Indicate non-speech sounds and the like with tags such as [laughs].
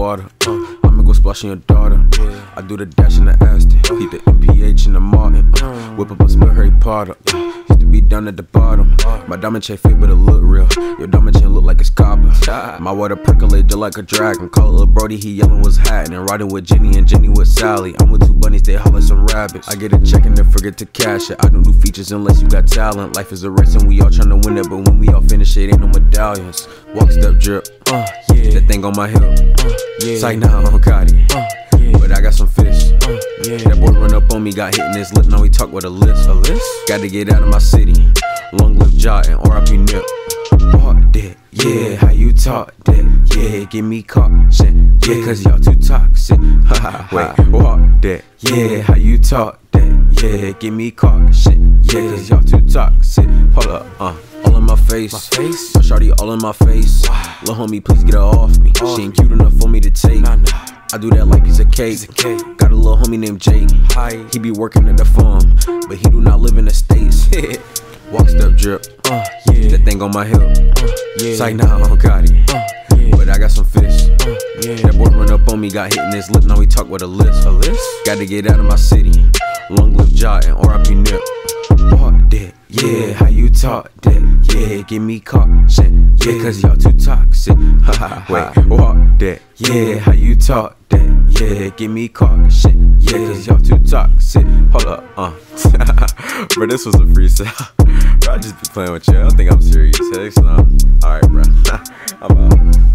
water. Uh, I'ma go splash on your daughter. Yeah. I do the dash in the Aston. Keep the MPH in the Martin. Uh, whip up a spill Harry Potter. Uh, used to be down at the bottom. My diamond chain fit, but it look real. Your diamond chain look like it's copper. My water percolate just like a dragon. Call it Lil Brody, he yelling what's happening. Riding with Jenny and Jenny with Sally. I'm with two bunnies, they holler some rabbits. I get a check and then forget to cash it. I don't do features unless you got talent. Life is a race and we all tryna win it, but when we all finish it, ain't no medallions. Walk, step, drip. Uh, yeah. That thing on my hip. Uh, yeah. It's like, nah, I don't got. Uh, yeah. But I got some fish. Uh, yeah. That boy run up on me, got hit in his lip. Now we talk with a list. A list? Got to get out of my city. Long live Jot and RIP Nip. Walk that, yeah. How you talk that, yeah. Give me caution, yeah. Cause y'all too toxic. [laughs] Wait, walk that, yeah. How you talk that, yeah. Give me caution, yeah. Cause y'all too toxic. Hold up, uh all in my face. My face? My shawty all in my face. Wow. Lil' homie, please get her off me. Off she ain't cute enough for me to take. Nah, nah. I do that like piece of cake. Cake. Got a little homie named Jake. Hi. He be working at the farm, but he do not live in the States. [laughs] Walk step drip. Uh, yeah. That thing on my hip. Uh, yeah. It's like, nah, I don't got it. Uh, boy run up on me, got hit in his lip. Now we talk with a list. A list? Got to get out of my city. Long live Jot and RIP Nip. Walk that. Yeah, how you talk that? Yeah, give me caution. Yeah, cause y'all too toxic. [laughs] Wait, walk that. Yeah, how you talk that? Yeah, give me caution. Yeah, cause y'all too toxic. Hold up, uh. [laughs] bro, this was a freestyle. [laughs] bro, I just be playing with you. I don't think I'm serious. Heck no. Alright, bro. I'm out.